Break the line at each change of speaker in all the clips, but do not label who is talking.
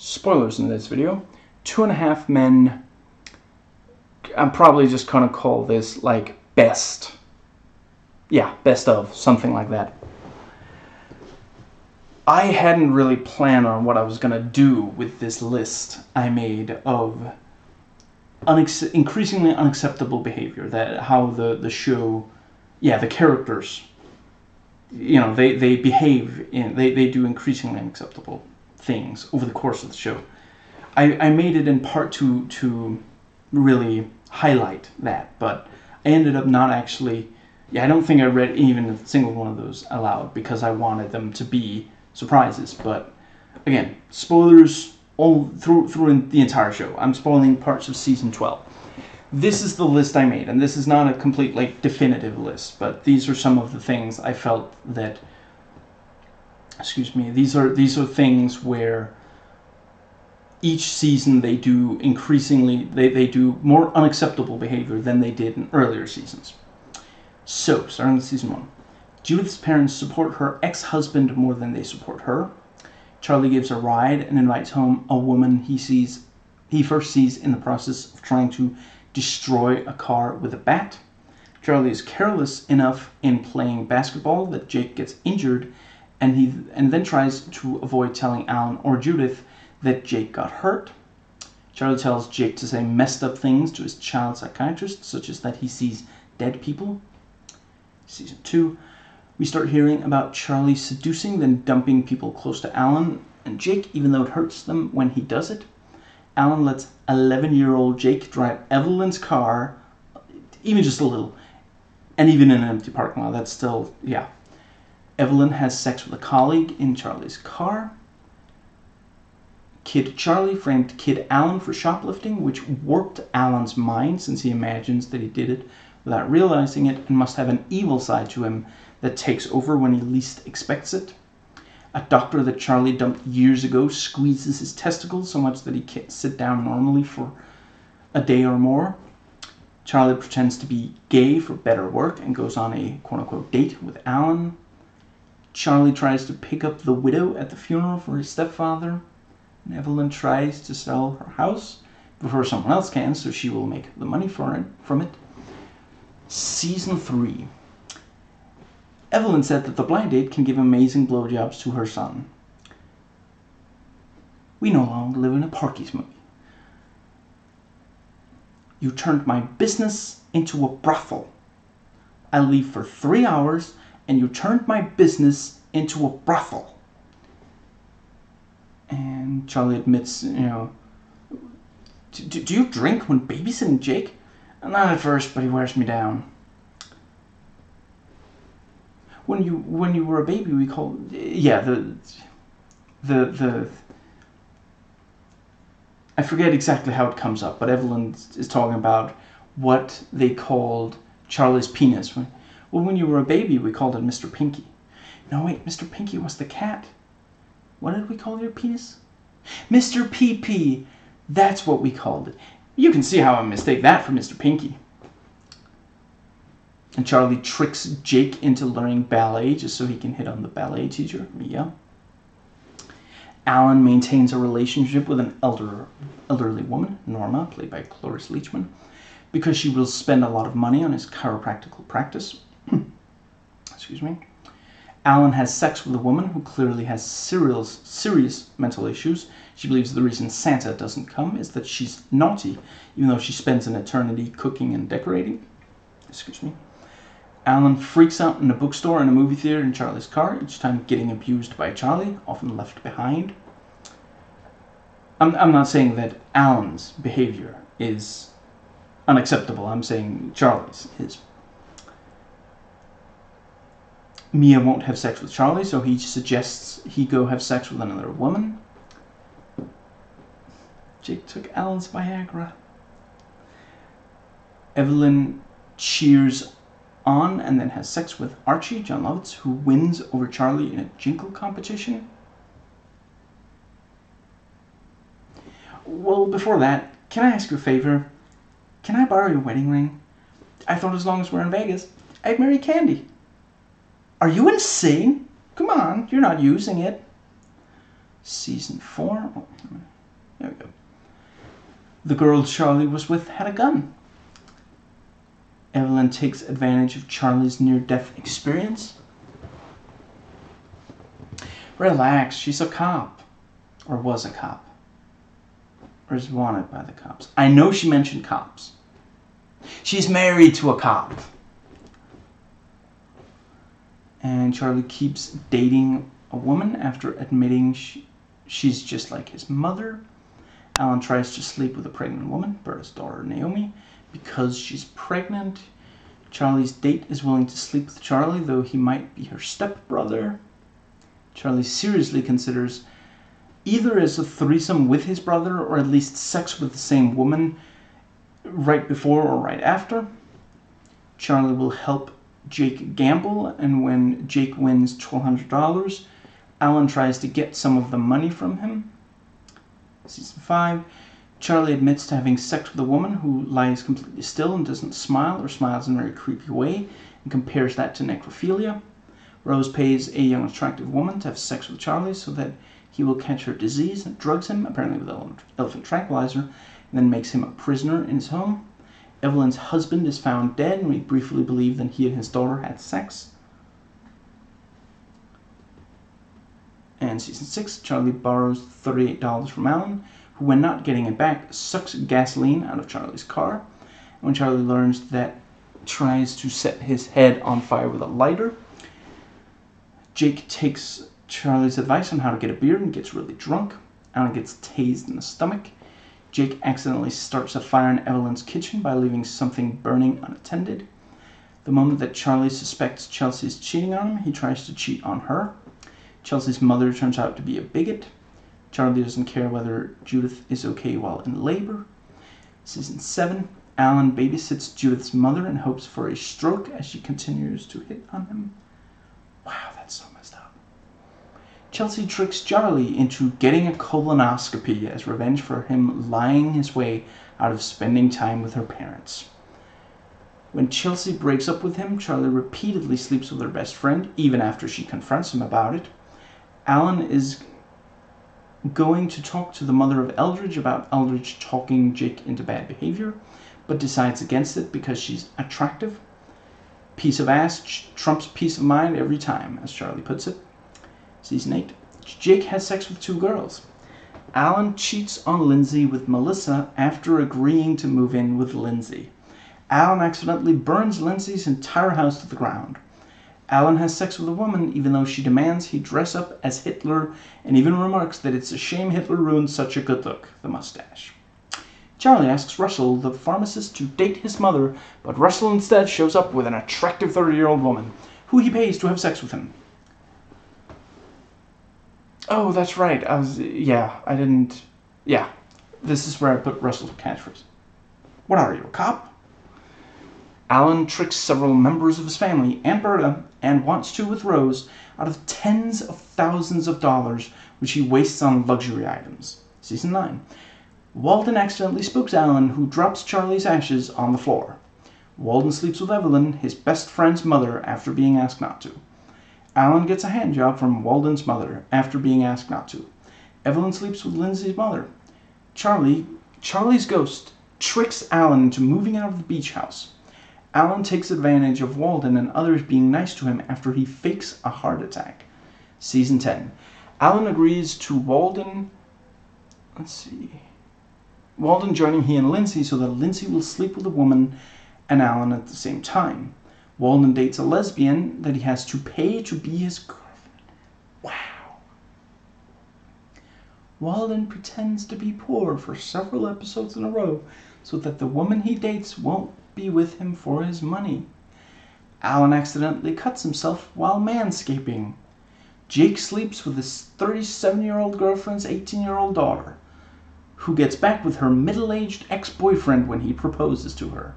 spoilers in this video. Two and a Half Men. I'm probably just gonna call this like best. Yeah, best of something like that. I hadn't really planned on what I was gonna do with this list I made of increasingly unacceptable behavior. That how the the show, yeah, the characters, you know, they they behave in they they do increasingly unacceptable things over the course of the show. I, I made it in part to to really highlight that, but I ended up not actually. Yeah, I don't think I read even a single one of those aloud because I wanted them to be surprises. But again, spoilers all through through the entire show. I'm spoiling parts of season 12. This is the list I made, and this is not a complete like definitive list, but these are some of the things I felt that excuse me, these are these are things where each season they do increasingly they, they do more unacceptable behavior than they did in earlier seasons. So, starting with season one. Judith's parents support her ex-husband more than they support her. Charlie gives a ride and invites home a woman he sees he first sees in the process of trying to destroy a car with a bat. Charlie is careless enough in playing basketball that Jake gets injured and he and then tries to avoid telling Alan or Judith that Jake got hurt. Charlie tells Jake to say messed up things to his child psychiatrist, such as that he sees dead people. Season 2, we start hearing about Charlie seducing, then dumping people close to Alan and Jake, even though it hurts them when he does it. Alan lets 11 year old Jake drive Evelyn's car, even just a little, and even in an empty parking lot. That's still, yeah. Evelyn has sex with a colleague in Charlie's car. Kid Charlie framed Kid Alan for shoplifting, which warped Alan's mind since he imagines that he did it without realizing it and must have an evil side to him that takes over when he least expects it. A doctor that Charlie dumped years ago squeezes his testicles so much that he can't sit down normally for a day or more. Charlie pretends to be gay for better work and goes on a quote unquote date with Alan. Charlie tries to pick up the widow at the funeral for his stepfather. And Evelyn tries to sell her house before someone else can, so she will make the money for it, from it. Season 3. Evelyn said that the blind date can give amazing blowjobs to her son. We no longer live in a Porky's movie. You turned my business into a brothel. I leave for three hours and you turned my business into a brothel. And Charlie admits, you know, do, do you drink when babysitting Jake? Not at first, but he wears me down when you when you were a baby, we called yeah the the the. I forget exactly how it comes up, but Evelyn is talking about what they called Charlie's penis. Well, when you were a baby, we called it Mr. Pinky. No, wait, Mr. Pinky was the cat. What did we call your penis? Mr. PP. That's what we called it. You can see how I mistake that for Mr. Pinky. And Charlie tricks Jake into learning ballet just so he can hit on the ballet teacher, Mia. Alan maintains a relationship with an elder, elderly woman, Norma, played by Cloris Leachman, because she will spend a lot of money on his chiropractical practice. Hmm. Excuse me. Alan has sex with a woman who clearly has serious, serious mental issues. She believes the reason Santa doesn't come is that she's naughty, even though she spends an eternity cooking and decorating. Excuse me. Alan freaks out in a bookstore and a movie theater in Charlie's car, each time getting abused by Charlie, often left behind. I'm, I'm not saying that Alan's behavior is unacceptable. I'm saying Charlie's is. Mia won't have sex with Charlie, so he suggests he go have sex with another woman. Jake took Alan's Viagra. Evelyn cheers on and then has sex with Archie, Jon Lovitz, who wins over Charlie in a jingle competition. Well, before that, can I ask you a favor? Can I borrow your wedding ring? I thought as long as we're in Vegas, I'd marry Candy. Are you insane? Come on, you're not using it. Season 4. Oh, there we go. The girl Charlie was with had a gun. Evelyn takes advantage of Charlie's near death experience. Relax, she's a cop. Or was a cop. Or is wanted by the cops. I know she mentioned cops. She's married to a cop. And Charlie keeps dating a woman after admitting she, she's just like his mother. Alan tries to sleep with a pregnant woman, Berta's daughter Naomi, because she's pregnant. Charlie's date is willing to sleep with Charlie, though he might be her stepbrother. Charlie seriously considers either as a threesome with his brother or at least sex with the same woman right before or right after. Charlie will help Jake gamble, and when Jake wins $1,200, Alan tries to get some of the money from him. Season 5. Charlie admits to having sex with a woman who lies completely still and doesn't smile or smiles in a very creepy way and compares that to necrophilia. Rose pays a young attractive woman to have sex with Charlie so that he will catch her disease and drugs him, apparently with elephant tranquilizer, and then makes him a prisoner in his home. Evelyn's husband is found dead, and we briefly believe that he and his daughter had sex. And season 6, Charlie borrows $38 from Alan, who, when not getting it back, sucks gasoline out of Charlie's car. When Charlie learns that, tries to set his head on fire with a lighter. Jake takes Charlie's advice on how to get a beer and gets really drunk. Alan gets tased in the stomach. Jake accidentally starts a fire in Evelyn's kitchen by leaving something burning unattended. The moment that Charlie suspects Chelsea's cheating on him, he tries to cheat on her. Chelsea's mother turns out to be a bigot. Charlie doesn't care whether Judith is okay while in labor. Season 7 Alan babysits Judith's mother and hopes for a stroke as she continues to hit on him. Wow, that's so messed up. Chelsea tricks Charlie into getting a colonoscopy as revenge for him lying his way out of spending time with her parents. When Chelsea breaks up with him, Charlie repeatedly sleeps with her best friend, even after she confronts him about it. Alan is going to talk to the mother of Eldridge about Eldridge talking Jake into bad behavior, but decides against it because she's attractive. Piece of ass trumps peace of mind every time, as Charlie puts it. Season 8. Jake has sex with two girls. Alan cheats on Lyndsey with Melissa after agreeing to move in with Lyndsey. Alan accidentally burns Lyndsey's entire house to the ground. Alan has sex with a woman even though she demands he dress up as Hitler and even remarks that it's a shame Hitler ruined such a good look, the mustache. Charlie asks Russell, the pharmacist, to date his mother, but Russell instead shows up with an attractive 30 year old woman, who he pays to have sex with him. Oh, that's right. I was, yeah, I didn't, yeah. This is where I put Russell's catchphrase. What are you, a cop? Alan tricks several members of his family and Berta and wants to with Rose out of tens of thousands of dollars which he wastes on luxury items. Season 9. Walden accidentally spooks Alan, who drops Charlie's ashes on the floor. Walden sleeps with Evelyn, his best friend's mother, after being asked not to. Alan gets a hand job from Walden's mother after being asked not to. Evelyn sleeps with Lyndsey's mother. Charlie, Charlie's ghost, tricks Alan into moving out of the beach house. Alan takes advantage of Walden and others being nice to him after he fakes a heart attack. Season 10. Alan agrees to Walden. Let's see. Walden joining he and Lyndsey so that Lyndsey will sleep with a woman and Alan at the same time. Walden dates a lesbian that he has to pay to be his girlfriend. Wow. Walden pretends to be poor for several episodes in a row so that the woman he dates won't be with him for his money. Alan accidentally cuts himself while manscaping. Jake sleeps with his 37 year old girlfriend's 18 year old daughter, who gets back with her middle aged ex boyfriend when he proposes to her.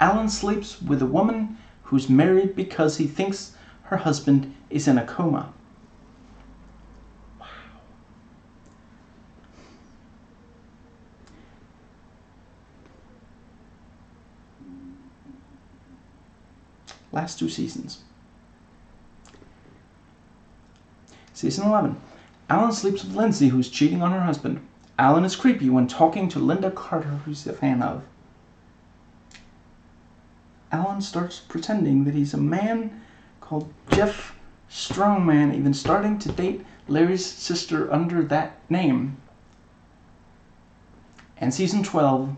Alan sleeps with a woman who's married because he thinks her husband is in a coma. last two seasons. Season 11. Alan sleeps with Lyndsey, who's cheating on her husband. Alan is creepy when talking to Lynda Carter, who's a fan of. Alan starts pretending that he's a man called Jeff Strongman, even starting to date Larry's sister under that name. And season 12,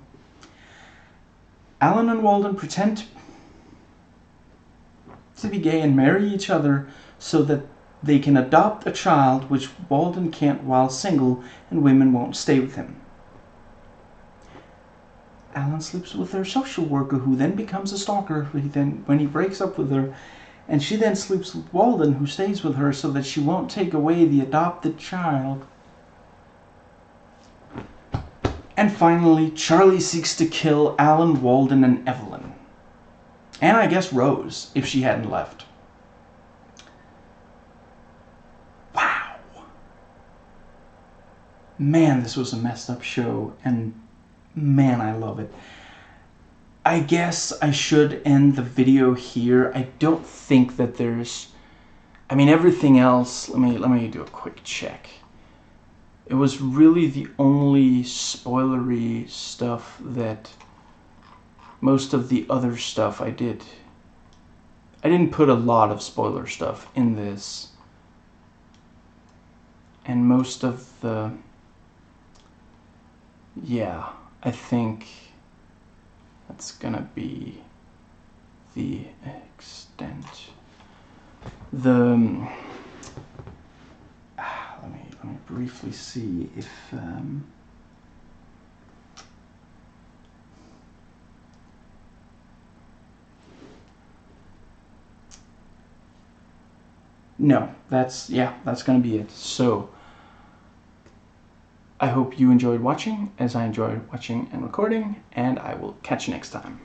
Alan and Walden pretend to be gay and marry each other so that they can adopt a child which Walden can't while single and women won't stay with him. Alan sleeps with her social worker who then becomes a stalker when he, then, when he breaks up with her and she then sleeps with Walden who stays with her so that she won't take away the adopted child. And finally, Charlie seeks to kill Alan, Walden, and Evelyn. And I guess Rose, if she hadn't left. Wow. Man, this was a messed up show, and man, I love it. I guess I should end the video here. I don't think that there's... I mean, everything else... Let me, let me do a quick check. It was really the only spoilery stuff that most of the other stuff I did. I didn't put a lot of spoiler stuff in this. And most of the... Yeah, I think that's gonna be the extent. The... Um, let me, let me briefly see if... Um, no, that's, yeah, that's to be it. So, I hope you enjoyed watching as I enjoyed watching and recording, and I will catch you next time.